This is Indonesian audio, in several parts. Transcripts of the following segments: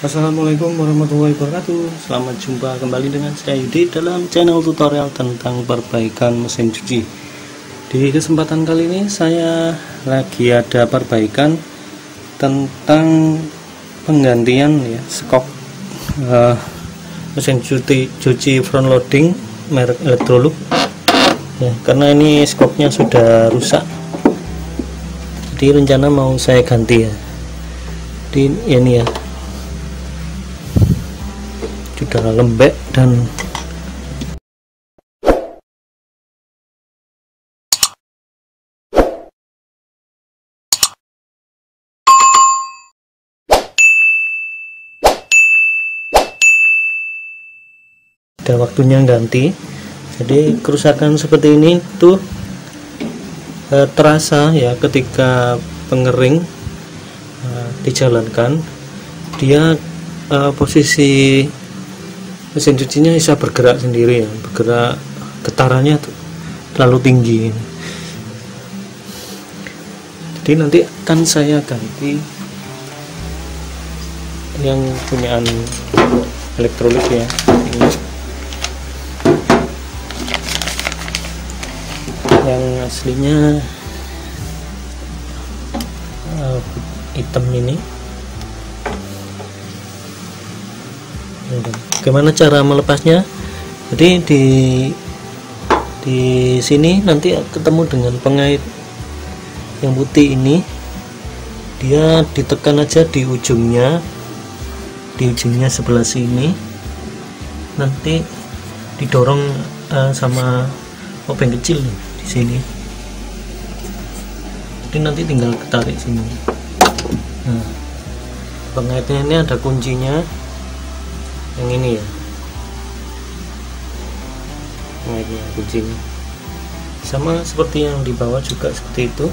Assalamualaikum warahmatullahi wabarakatuh. Selamat jumpa kembali dengan saya Yudi dalam channel tutorial tentang perbaikan mesin cuci. Di kesempatan kali ini saya lagi ada perbaikan tentang penggantian ya skok uh, mesin cuci, cuci front loading merek Electrolux. Ya, karena ini skoknya sudah rusak jadi rencana mau saya ganti ya. Di ini ya sudah lembek dan sudah waktunya ganti. Jadi kerusakan seperti ini tuh eh, terasa ya ketika pengering eh, dijalankan. Dia eh, posisi mesin cucinya bisa bergerak sendiri ya bergerak getarannya terlalu tinggi. Jadi nanti akan saya ganti yang punyaan elektrolit ya ini. Yang aslinya uh, hitam ini bagaimana cara melepasnya? Jadi di di sini nanti ketemu dengan pengait yang putih ini. Dia ditekan aja di ujungnya di ujungnya sebelah sini. Nanti didorong uh, sama obeng kecil di sini. Jadi nanti tinggal ketarik sini. Nah pengaitnya ini ada kuncinya yang ini ya. Nah ini. Kuncinya sama seperti yang di bawah juga seperti itu.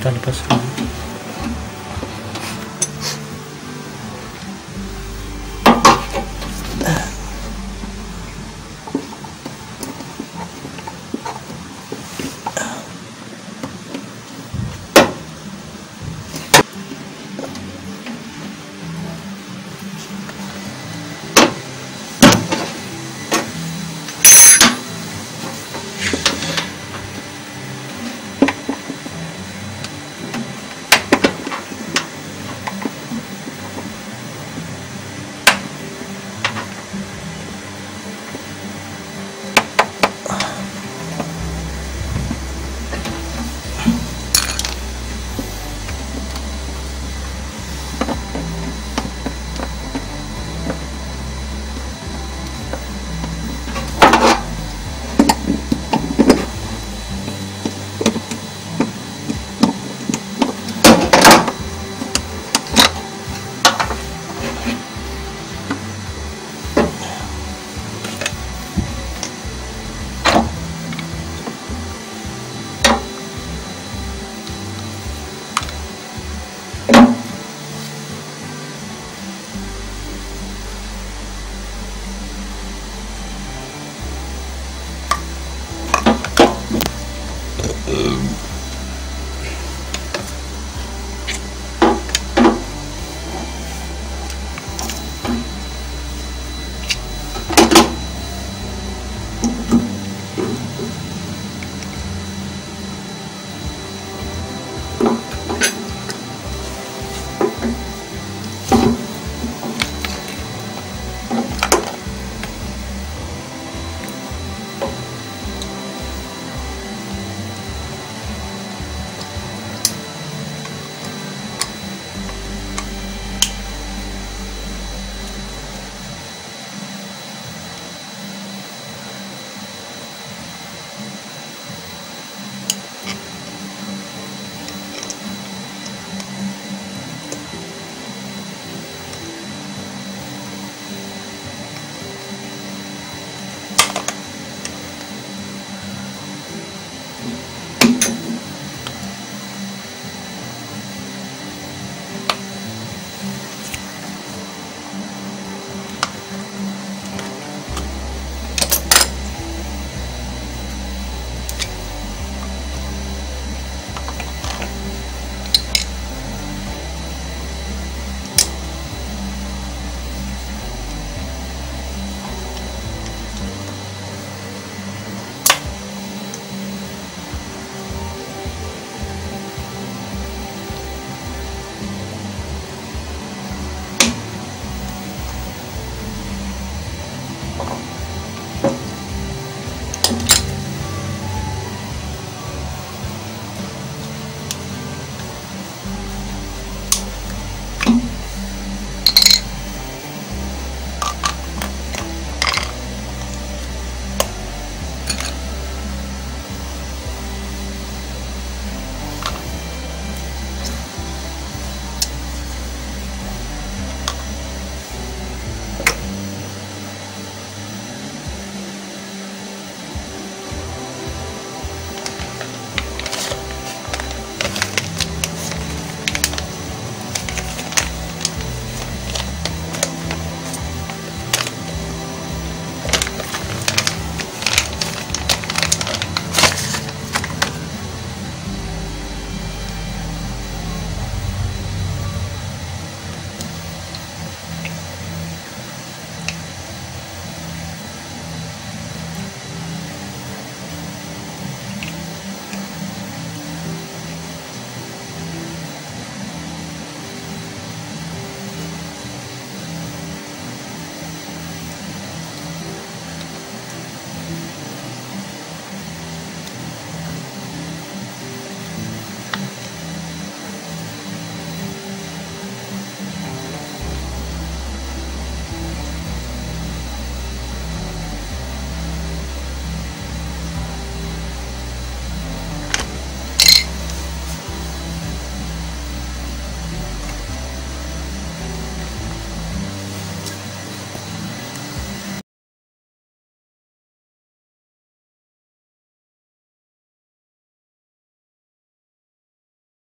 Dan lepas Thank.